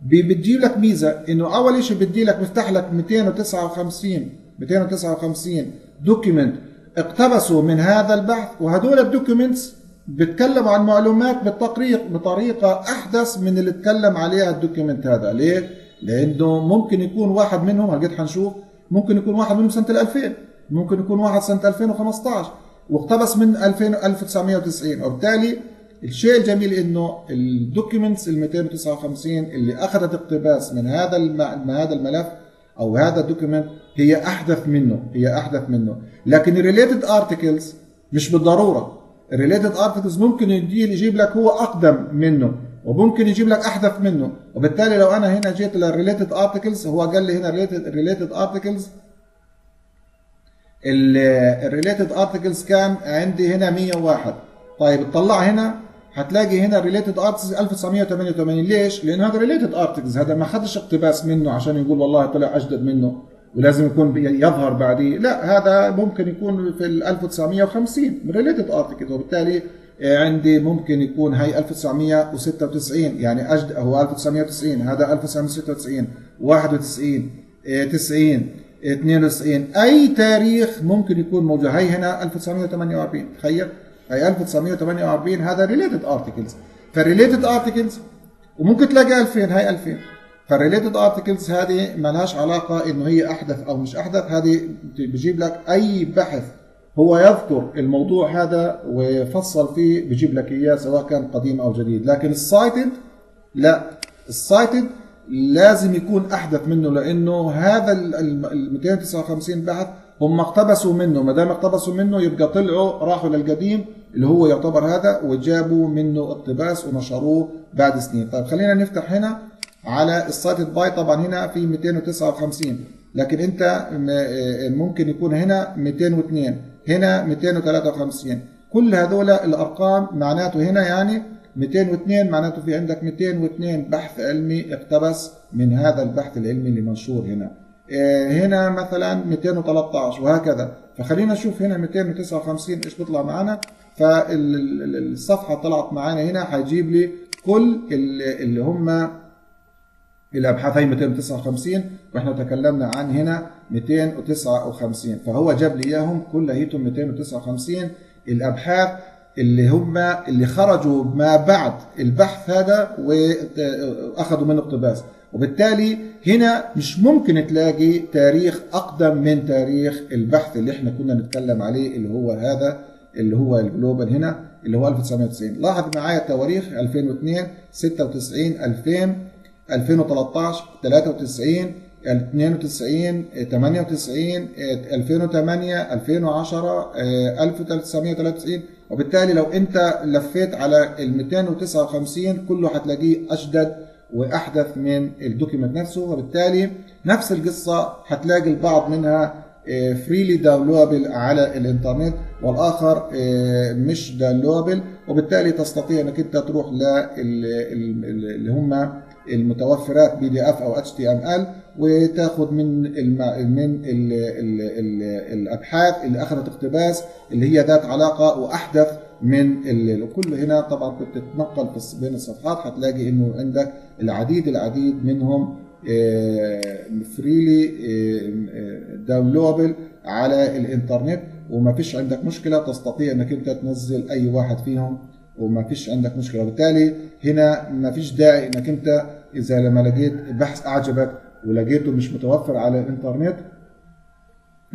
بتجيب لك ميزة إنه أول شيء بدي لك بيفتح لك 259 259 document اقتبسوا من هذا البحث وهدول ال documents بيتكلموا عن معلومات بالتقرير بطريقة أحدث من اللي اتكلم عليها ال document هذا. ليه؟ لأنه ممكن يكون واحد منهم هلقيت حنشوف؟ ممكن يكون واحد منهم سنة 2000 ممكن يكون واحد سنة 2015 واقتبس من 2000 1990 وبالتالي الشيء الجميل إنه ال documents ال 259 اللي أخذت اقتباس من هذا من هذا الملف أو هذا ال document هي أحدث منه هي أحدث منه. لكن ال related articles مش بالضرورة. ال related articles ممكن يجيب لك هو أقدم منه وممكن يجيب لك أحدث منه. وبالتالي لو أنا هنا جيت لل related articles هو قال لي هنا related articles ال related articles كان عندي هنا 101 طيب اطلع هنا هتلاقي هنا related articles 1988 ليش؟ لأن هذا related articles هذا ما خدش اقتباس منه عشان يقول والله طلع أجدد منه. ولازم يكون يظهر بعديه. لا هذا ممكن يكون في 1950 related articles وبالتالي عندي ممكن يكون هي 1996 يعني أجد هو 1990 هذا 1996 91 90 92 أي تاريخ ممكن يكون موجود. هي هنا 1948 تخيل. هي 1948 هذا related articles فال related articles وممكن تلاقي 2000 هي 2000 فال related articles هذه ما لهاش علاقة إنه هي أحدث أو مش أحدث. هذه بجيب لك أي بحث هو يذكر الموضوع هذا ويفصل فيه بجيب لك إياه سواء كان قديم أو جديد. لكن ال cited لا. ال cited لازم يكون أحدث منه لأنه هذا ال 259 بحث هم اقتبسوا منه. ما دام اقتبسوا منه يبقى طلعوا راحوا للقديم اللي هو يعتبر هذا وجابوا منه اقتباس ونشروه بعد سنين. طيب خلينا نفتح هنا. على السايتد باي طبعا هنا في 259 لكن أنت ممكن يكون هنا 202 هنا 253 كل هذول الأرقام معناته هنا يعني 202 معناته في عندك 202 بحث علمي اقتبس من هذا البحث العلمي اللي منشور هنا هنا مثلا 213 وهكذا. فخلينا نشوف هنا 259 إيش بيطلع معنا. فالصفحه طلعت معانا هنا هيجيب لي كل اللي هم الابحاث هي 259 وإحنا تكلمنا عن هنا 259 فهو جاب لي إياهم كلهم 259 الأبحاث اللي هم اللي خرجوا ما بعد البحث هذا وأخذوا منه اقتباس. وبالتالي هنا مش ممكن تلاقي تاريخ أقدم من تاريخ البحث اللي إحنا كنا نتكلم عليه اللي هو هذا اللي هو ال global هنا اللي هو 1990 لاحظ معايا التواريخ 2002 96 2000 2013 93 92 98 2008 2010 1993 وبالتالي لو انت لفيت على ال 259 كله هتلاقيه اجدد وأحدث من ال document نفسه. وبالتالي نفس القصة هتلاقي البعض منها freely downloadable على الإنترنت والآخر مش downloadable وبالتالي تستطيع انك انت تروح اللي هم المتوفرات PDF أو HTML وتاخد من الم... من ال... ال... ال... الأبحاث اللي أخذت اقتباس اللي هي ذات علاقة وأحدث من ال... كل هنا طبعا كنت تتنقل بين الصفحات هتلاقي إنه عندك العديد العديد منهم freely downloadable على الإنترنت وما فيش عندك مشكلة تستطيع إنك أنت تنزل أي واحد فيهم وما فيش عندك مشكلة. وبالتالي هنا ما فيش داعي إنك أنت إذا لما لقيت بحث أعجبك ولقيته مش متوفر على الإنترنت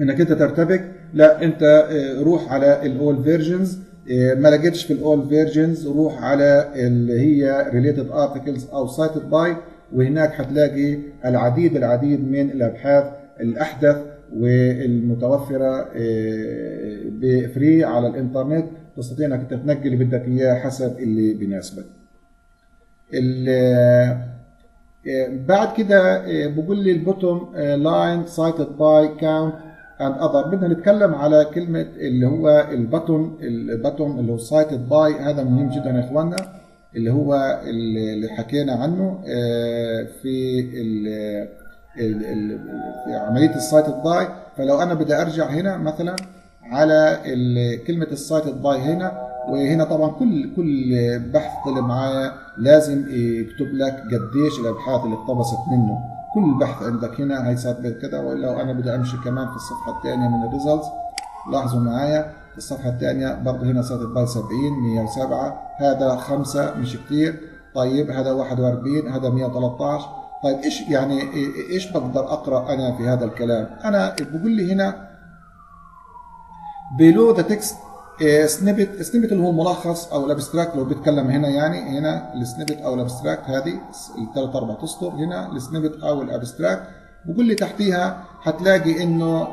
إنك أنت ترتبك لا أنت روح على ال all versions ما لقيتش في ال all versions روح على اللي هي related articles أو cited by وهناك هتلاقي العديد العديد من الأبحاث الأحدث والمتوفرة ب free على الإنترنت تستطيع إنك تنقي اللي بدك إياه حسب اللي بيناسبك. بعد كده بقول لي ال bottom line cited by count and other بدنا نتكلم على كلمة اللي هو ال button ال button اللي هو cited by هذا مهم جدا يا إخواننا اللي هو اللي حكينا عنه في في عملية ال cited by فلو أنا بدي أرجع هنا مثلا على كلمة ال cited by هنا وهنا طبعا كل كل بحث طلع معايا. لازم يكتب لك قديش الأبحاث اللي اقتبست منه. كل بحث عندك هنا هيثبت كده. ولو أنا بدي أمشي كمان في الصفحة الثانية من ال results لاحظوا معايا في الصفحة الثانية برضه هنا cited by 70 107 هذا خمسة مش كثير طيب هذا 41 هذا 113 طيب إيش يعني إيش بقدر أقرأ أنا في هذا الكلام؟ أنا بقول لي هنا below the text snippet snippet اللي هو الملخص أو ال abstract لو بيتكلم هنا يعني هنا ال snippet أو ال abstract هذه الثلاث أربع أسطر هنا ال snippet أو ال abstract بقول لي تحتيها هتلاقي إنه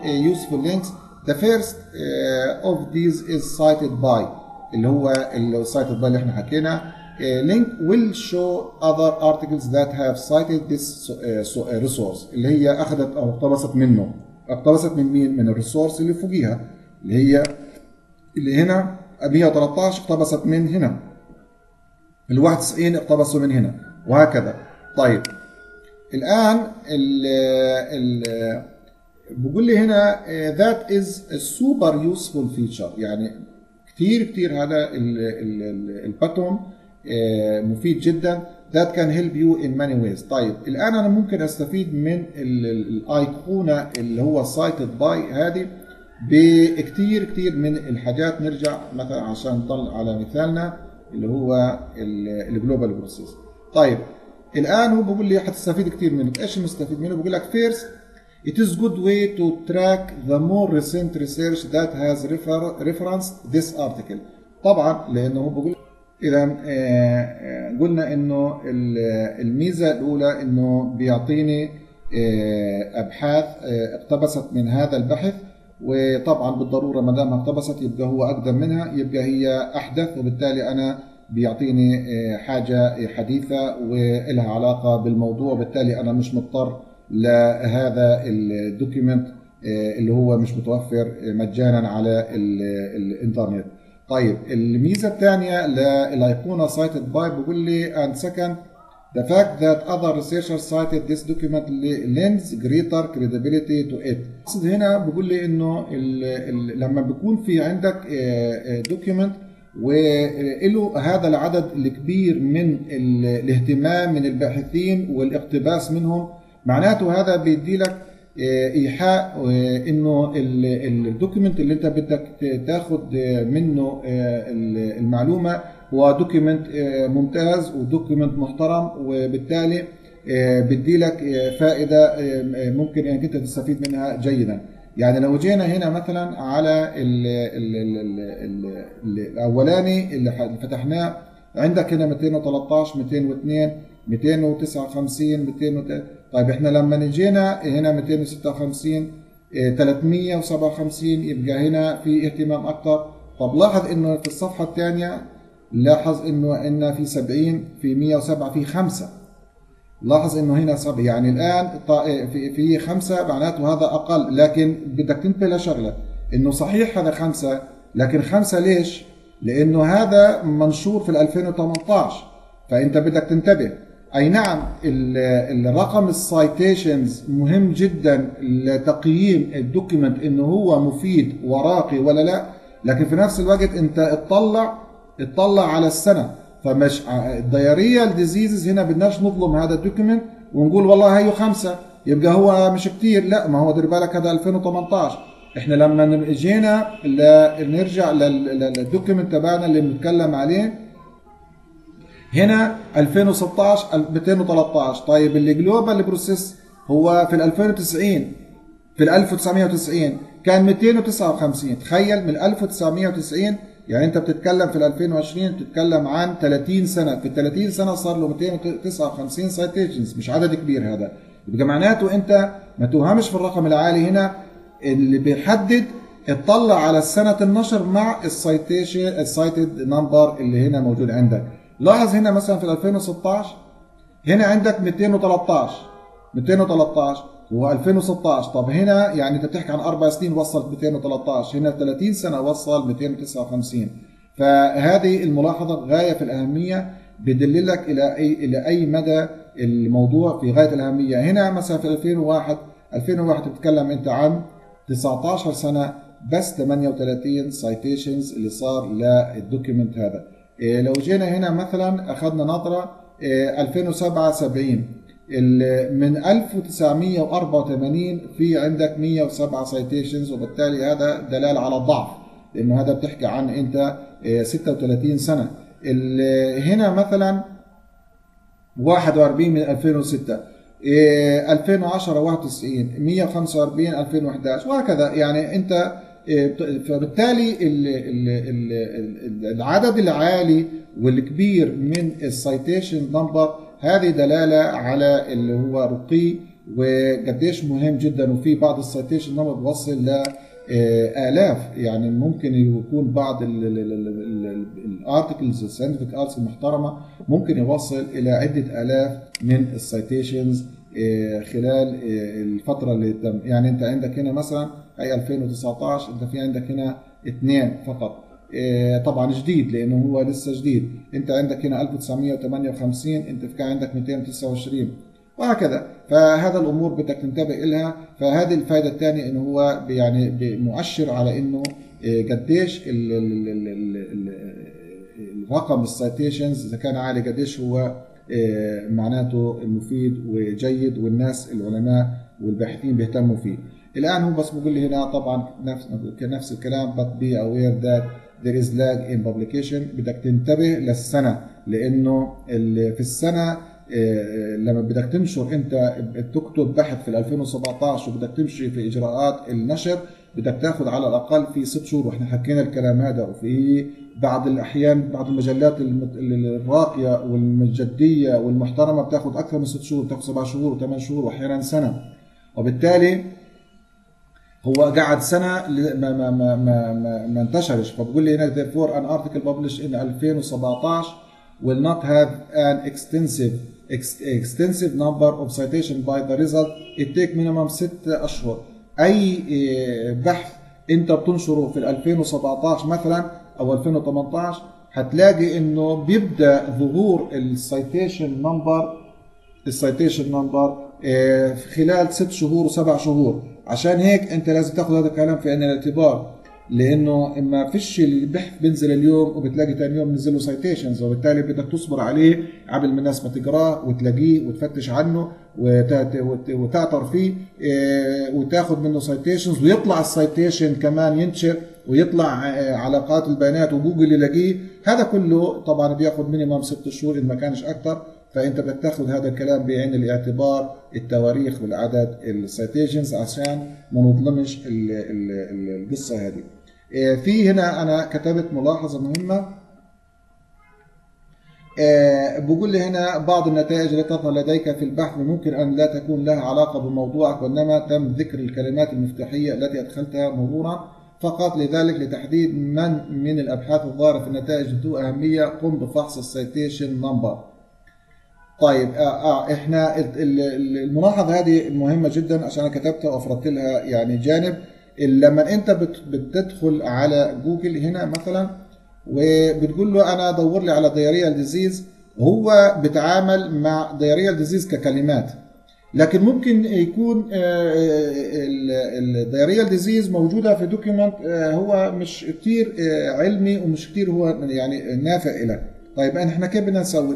links. The first uh, of these is cited by اللي هو ال cited by اللي إحنا حكينا. will show other articles that have cited this uh, resource اللي هي أخذت أو اقتبست منه. اقتبست من مين؟ من الريسورس اللي فوقيها اللي هي اللي هنا 113 اقتبست من هنا. ال 91 اقتبسوا من هنا. وهكذا. طيب. الآن ال ال بقول لي هنا is a super useful feature. يعني كثير كثير هذا الباتون مفيد جدا. That can help you in many ways. طيب. الآن أنا ممكن أستفيد من الأيقونة اللي هو cited by هذه. بكتير كتير من الحاجات نرجع مثلا عشان نطلع على مثالنا اللي هو ال global process طيب الآن هو بيقول لي حتستفيد كتير منه. إيش المستفيد منه؟ بيقول لك first it is good way to track the more recent research that has refer referenced this article. طبعا لأنه هو بيقول اذا قلنا إنه الميزة الأولى إنه بيعطيني أبحاث اقتبست من هذا البحث وطبعا بالضرورة ما دام اقتبست يبقى هو أقدم منها يبقى هي أحدث وبالتالي أنا بيعطيني حاجة حديثة ولها علاقة بالموضوع. بالتالي أنا مش مضطر لهذا ال document اللي هو مش متوفر مجانا على الإنترنت. طيب الميزة الثانية للايقونه cited by بيقول لي and second The fact that other researchers cited this document lends greater credibility to it. أقصد هنا بقول لي إنه لما بيكون في عندك document وله هذا العدد الكبير من الاهتمام من الباحثين والاقتباس منهم معناته هذا بيدي لك إيحاء إنه ال document اللي أنت بدك تاخد منه المعلومة هو document ممتاز و document محترم وبالتالي بدي لك فائدة ممكن إنك أنت تستفيد منها جيدا. يعني لو جينا هنا مثلا على ال ال ال ال الأولاني اللي فتحناه عندك هنا 213 202 259 200 طيب إحنا لما جينا هنا 256 357 يبقى هنا في اهتمام أكثر طب لاحظ إنه في الصفحة الثانية لاحظ إنه عندنا في 70 في 107 في 5 لاحظ إنه هنا سبعة يعني الآن في في خمسة معناته هذا أقل لكن بدك تنتبه لشغلة. إنه صحيح هذا خمسة لكن خمسة ليش؟ لإنه هذا منشور في 2018 فأنت بدك تنتبه. أي نعم الرقم ال citations مهم جدا لتقييم ال document إنه هو مفيد وراقي ولا لا. لكن في نفس الوقت أنت اطلع اطلع على السنة. فمش ال diarrheal diseases هنا بدناش نظلم هذا ال document ونقول والله هيو خمسة يبقى هو مش كتير. لا ما هو دير بالك هذا 2018 إحنا لما جينا نرجع لل document تبعنا اللي بنتكلم عليه هنا 2016 213 طيب اللي global process هو في ال 2090 في ال 1990 كان 259 تخيل من 1990 يعني انت بتتكلم في ال 2020 بتتكلم عن 30 سنة. في ال 30 سنة صار له 259 citations مش عدد كبير هذا. يبقى معناته انت ما توهمش في الرقم العالي هنا اللي بيحدد اطلع على سنة النشر مع ال citation ال cited number اللي هنا موجود عندك. لاحظ هنا مثلا في 2016 هنا عندك 213 213 و 2016 طب هنا يعني انت بتحكي عن أربع سنين وصل 213 هنا 30 سنة وصل 259 فهذه الملاحظة غاية في الأهمية بدللك إلى أي إلى أي مدى الموضوع في غاية الأهمية. هنا مثلا في 2001 2001 بتتكلم أنت عن 19 سنة بس 38 citations اللي صار لل document هذا. إيه لو جينا هنا مثلا أخذنا نظرة إيه 2007 70 من 1984 في عندك 107 سايتيشنز وبالتالي هذا دلاله على الضعف لأنه هذا بتحكي عن أنت 36 سنة. هنا مثلا 41 من 2006 2010 91 145 2011 وهكذا. يعني أنت فبالتالي العدد العالي والكبير من ال citation number هذه دلالة على اللي هو رقي وقديش مهم جدا وفي بعض ال citation number بوصل ل آلاف. يعني ممكن يكون بعض ال articles ال scientific articles المحترمه ممكن يوصل إلى عدة آلاف من ال citations خلال الفترة اللي تم. يعني أنت عندك هنا مثلا هي 2019 أنت في عندك هنا اثنين فقط. طبعا جديد لأنه هو لسه جديد. أنت عندك هنا 1958 أنت في عندك 229 وهكذا. فهذا الأمور بدك تنتبه لها فهذه الفائده الثانية إنه هو يعني مؤشر على إنه قديش الرقم السايتيشنز إذا كان عالي قديش هو معناته مفيد وجيد والناس العلماء والباحثين بيهتموا فيه. الآن هو بس بقول لي هنا طبعا نفس نفس الكلام be aware that there is lag in publication. بدك تنتبه للسنة لأنه في السنة لما بدك تنشر أنت تكتب بحث في 2017 وبدك تمشي في إجراءات النشر بدك تاخذ على الأقل في ست شهور. وإحنا حكينا الكلام هذا وفي بعض الأحيان بعض المجلات الراقية والجديه والمحترمة بتاخذ أكثر من ست شهور بتاخذ سبع شهور وثمان شهور وأحيانا سنة. وبالتالي هو قعد سنة ما ما ما ما, ما, ما انتشرش. فبقول لي هنا therefore an article published in 2017 will not have an extensive extensive number of citation by the result. It take minimum 6 أشهر. أي بحث أنت بتنشره في 2017 مثلا أو 2018 هتلاقي إنه بيبدأ ظهور ال citation number ال citation number خلال ست شهور وسبع شهور. عشان هيك انت لازم تاخذ هذا الكلام في عين الاعتبار لأنه ما فيش البحث بينزل اليوم وبتلاقي ثاني يوم نزل له citations وبالتالي بدك تصبر عليه قبل ما الناس ما تقراه وتلاقيه وتفتش عنه وتعثر فيه وتاخذ منه citations ويطلع ال citation كمان ينشر ويطلع علاقات البيانات وجوجل يلاقيه. هذا كله طبعا بياخذ minimum ست شهور إن ما كانش أكثر فأنت بدك تأخذ هذا الكلام بعين الاعتبار التواريخ والعدد ال citations عشان ما نظلمش القصة هذه. في هنا أنا كتبت ملاحظة مهمة. بقول لي هنا بعض النتائج التي تظهر لديك في البحث ممكن أن لا تكون لها علاقة بموضوعك وإنما تم ذكر الكلمات المفتاحية التي أدخلتها مرورا فقط لذلك لتحديد من من الأبحاث الظاهرة في النتائج ذو أهمية قم بفحص ال citation number طيب آه آه إحنا الملاحظة هذه مهمة جدا عشان أنا كتبتها وافردت لها يعني جانب. لما أنت بتدخل على جوجل هنا مثلا وبتقول له أنا دور لي على diarrheal disease هو بيتعامل مع diarrheal disease ككلمات. لكن ممكن يكون ال diarrheal disease موجودة في document هو مش كتير علمي ومش كتير هو يعني نافع لك طيب إحنا كيف بدنا نسوي؟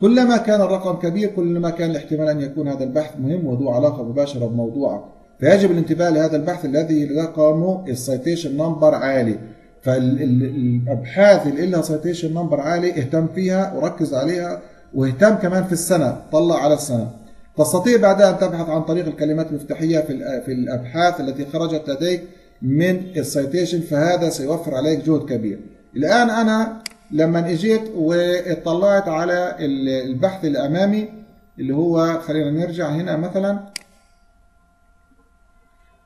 كلما كان الرقم كبير كلما كان الاحتمال أن يكون هذا البحث مهم وذو علاقة مباشرة بموضوعك فيجب الانتباه لهذا البحث الذي رقمه ال citation number عالي. فالأبحاث اللي لها citation number عالي اهتم فيها وركز عليها واهتم كمان في السنة طلع على السنة. تستطيع بعدها أن تبحث عن طريق الكلمات المفتاحية في في الأبحاث التي خرجت لديك من ال citation فهذا سيوفر عليك جهد كبير. الآن أنا لما اجيت واطلعت على البحث الامامي اللي هو خلينا نرجع هنا مثلا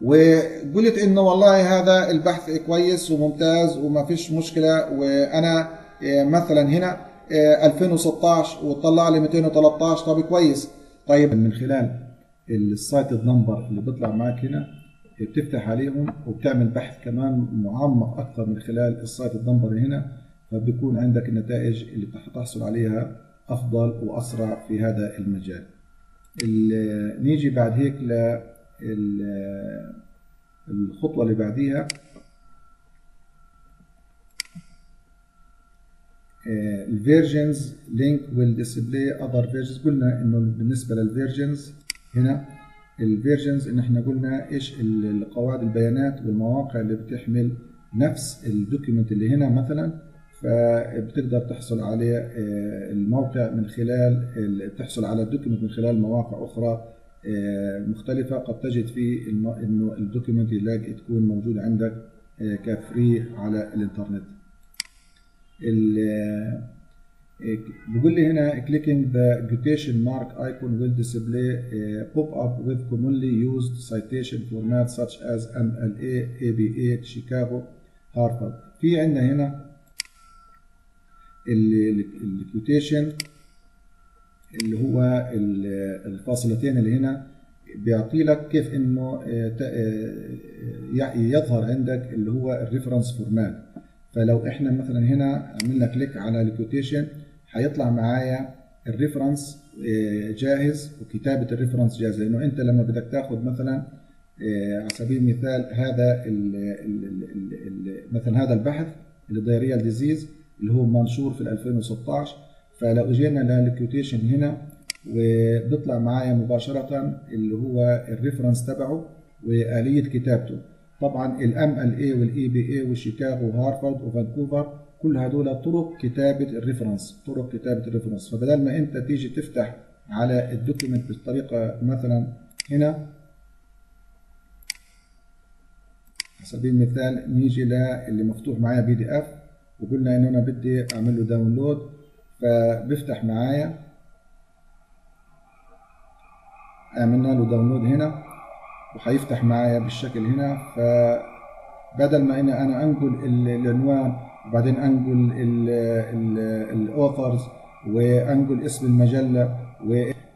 وقلت إنه والله هذا البحث كويس وممتاز وما فيش مشكلة وأنا مثلا هنا 2016 وطلع لي 213 طب كويس. طيب من خلال ال cite number اللي بيطلع معاك هنا بتفتح عليهم وبتعمل بحث كمان معمق أكثر من خلال ال cite number هنا. فبيكون عندك النتائج اللي هتحصل عليها أفضل وأسرع في هذا المجال. نيجي بعد هيك الخطوة اللي بعديها. ال versions link will display other versions قلنا إنه بالنسبة لل versions هنا ال versions إن إحنا قلنا إيش؟ القواعد البيانات والمواقع اللي بتحمل نفس ال document اللي هنا مثلا. فبتقدر تحصل عليه الموقع من خلال تحصل على ال document من خلال مواقع أخرى مختلفة قد تجد فيه إنه ال document يلاقي تكون موجود عندك كفري على الإنترنت بيقول لي هنا clicking the quotation mark icon will display a pop-up with commonly used citation format such as MLA, ABA, Chicago, Harvard. في عندنا هنا الكوتيشن اللي هو الفاصلتين اللي هنا بيعطي لك كيف إنه يظهر عندك اللي هو ال reference format فلو إحنا مثلا هنا عملنا click على ال quotation هيطلع معايا ال reference جاهز وكتابة ال reference جاهزة. لأنه أنت لما بدك تاخذ مثلا على سبيل المثال هذا ال ال ال مثلا هذا البحث اللي diarrheal disease اللي هو منشور في 2016 فلو أجينا لل quotation هنا وبيطلع معايا مباشرة اللي هو ال reference تبعه وآلية كتابته. طبعا ال MLA وال APA وشيكاغو وهارفارد وفانكوفر كل هدول طرق كتابة ال reference طرق كتابة ال reference. فبدل ما أنت تيجي تفتح على ال document بالطريقة مثلا هنا على سبيل المثال نيجي للي مفتوح معايا PDF. وقلنا ان أنا بدي أعمل له download فبيفتح معايا. عملنا له download هنا وهيفتح معايا بالشكل هنا. فبدل ما إني أنا أنقل العنوان وبعدين أنقل ال authors وأنقل اسم المجلة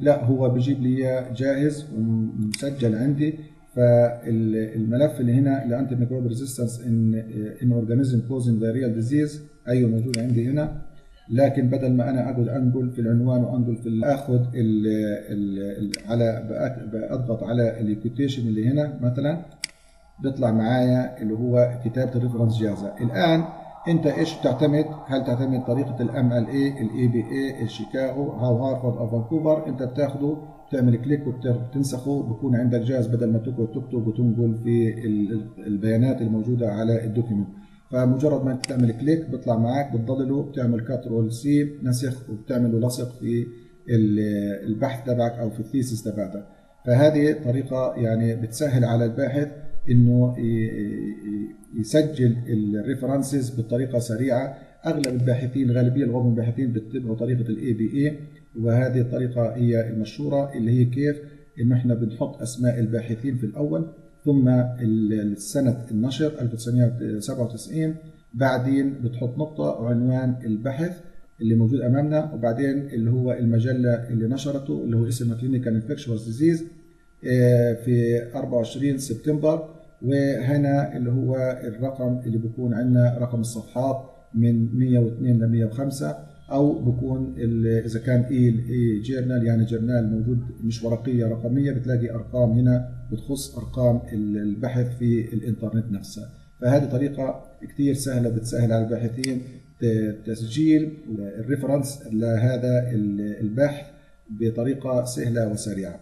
لا هو بيجيب لي جاهز ومسجل عندي. فالملف اللي هنا ال antimicrobial resistance in in organism causing diarrheal disease أيوه موجود عندي هنا. لكن بدل ما أنا أقعد أنقل في العنوان وأنقل في أخذ ال ال على اضغط على ال quotation اللي هنا مثلا. بيطلع معايا اللي هو كتابة ال reference جاهزة. الآن أنت إيش بتعتمد هل تعتمد طريقة ال MLA ال APA الشيكاغو هاو هارفارد أو فانكوفر؟ أنت بتاخده بتعمل click وبتنسخه بكون عندك جاهز بدل ما تقعد تكتب وتنقل في البيانات الموجودة على ال document. فمجرد ما تعمل click بيطلع معاك بتضلله بتعمل control C نسخ وبتعمل له لصق في البحث تبعك أو في ال thesis تبعتك. فهذه طريقة يعني بتسهل على الباحث إنه يسجل ال references بطريقة سريعة. أغلب الباحثين غالبية الغالب الباحثين بيتبعوا طريقة ال APA وهذه الطريقة هي المشهورة اللي هي كيف انه إحنا بنحط أسماء الباحثين في الأول ثم سنة النشر 1997 بعدين بتحط نقطة وعنوان البحث اللي موجود أمامنا وبعدين اللي هو المجلة اللي نشرته اللي هو اسمها Clinical Infectious Diseases في 24 سبتمبر وهنا اللي هو الرقم اللي بيكون عندنا رقم الصفحات من 102 ل 105 أو بكون إذا كان e e journal يعني journal موجود مش ورقية رقمية بتلاقي أرقام هنا بتخص أرقام البحث في الإنترنت نفسها فهذه طريقة كثير سهلة بتسهل على الباحثين تسجيل ال reference لهذا البحث بطريقة سهلة وسريعة.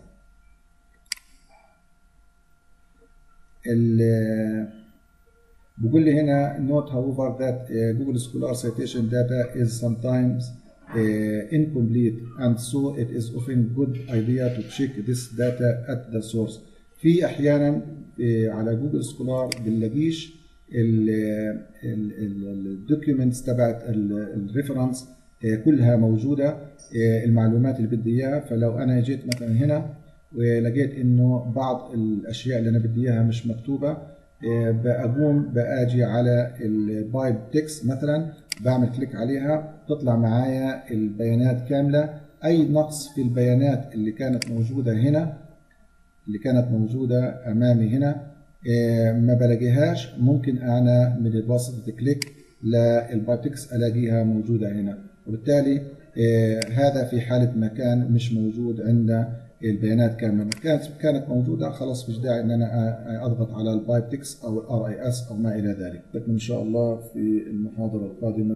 بيقول لي هنا note however that uh, Google Scholar citation data is sometimes uh, incomplete and so it is often good idea to check this data at the source. في أحيانا uh, على Google Scholar بنلاقيش ال documents تبعت ال reference كلها موجودة المعلومات اللي بدي إياها. فلو أنا جيت مثلا هنا ولقيت إنه بعض الأشياء اللي أنا بدي إياها مش مكتوبة بقوم بأجي على ال BibTeX مثلا بعمل click عليها تطلع معايا البيانات كاملة. أي نقص في البيانات اللي كانت موجودة هنا اللي كانت موجودة أمامي هنا آه، ما بلاقيهاش. ممكن أنا من واسطه click لل BibTeX ألاقيها موجودة هنا. وبالتالي آه، هذا في حالة ما كان مش موجود عندنا البيانات كاملة. كانت كانت موجودة خلاص مش داعي إن أنا أضغط على ال BibTeX أو ال RIS أو ما إلى ذلك. لكن إن شاء الله في المحاضرة القادمة